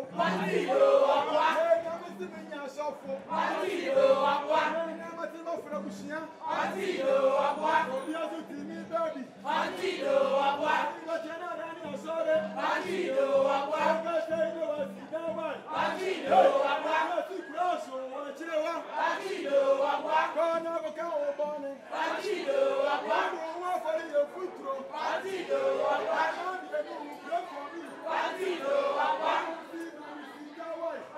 ọkụ na-enyemesi m inye asha ọkụ na-emesi m ofere kwuchi ya obi ọzụ ti ime ibe obi ịgọchie na-ada anyị ọsọ re aka eke ile wazi n'ebe anyị otu kwuru ọsụ nwere chire wa ka onye ọbụka ụgbọ ọnụ ụmụ nwa ọfọdụ ya okwuturo ọ dị ebe ugwu efu ọbụrụ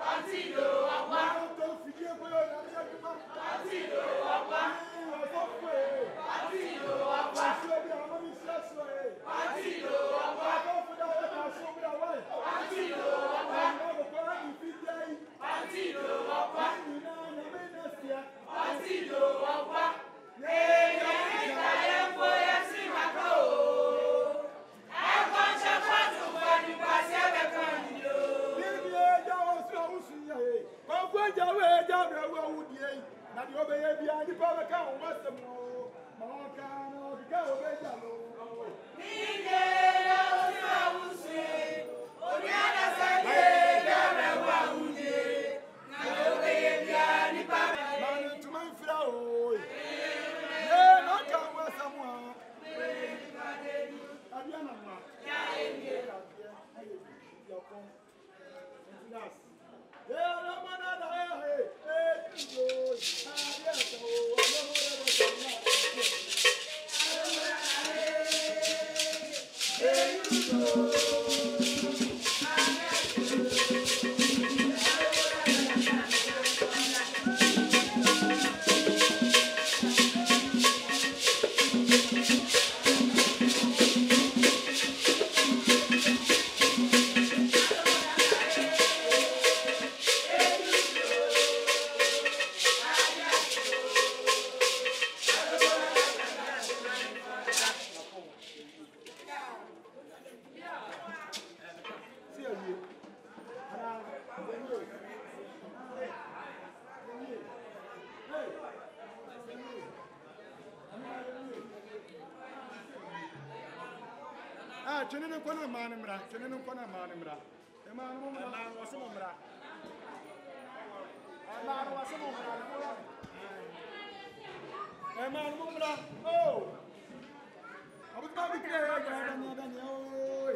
Partido apa. Tó fi dé pé ó lọ sí ẹbí mọ́. Partido apa. Ní ọjọ́ pé. Partido apa. Ṣé ibi àwọn ní iṣẹ́ sọ ẹ̀? Partido apa. Tó fi dé pé kà sóbi àwọn ẹ̀. Partido apa. Ìyá òkú ẹ̀ ní fi dé yìí. Partido apa. ọkọ Honduras. a twene ne nkɔ na mmaa no mmra twene ne nkɔ na mmaa no mmra mmaa no mmra mmaa no wɔsɛ mo mmra mmaa no wɔsɛ mo mmra no mmra mmaa no mmra oo ɔbɛtɔ bi kiri ɛyɛ ɛyɛ ɛyɛ ɛyɛ ɛyɛ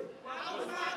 ɛyɛ ɛyɛ